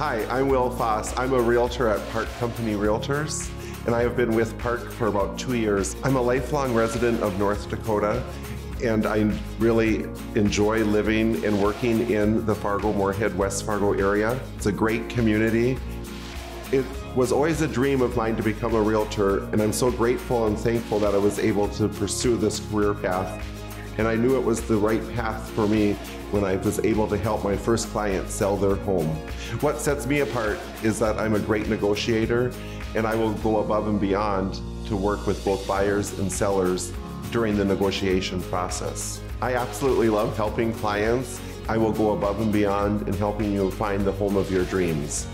Hi, I'm Will Foss. I'm a realtor at Park Company Realtors, and I have been with Park for about two years. I'm a lifelong resident of North Dakota, and I really enjoy living and working in the Fargo, Moorhead, West Fargo area. It's a great community. It was always a dream of mine to become a realtor, and I'm so grateful and thankful that I was able to pursue this career path. And I knew it was the right path for me when I was able to help my first client sell their home. What sets me apart is that I'm a great negotiator, and I will go above and beyond to work with both buyers and sellers during the negotiation process. I absolutely love helping clients. I will go above and beyond in helping you find the home of your dreams.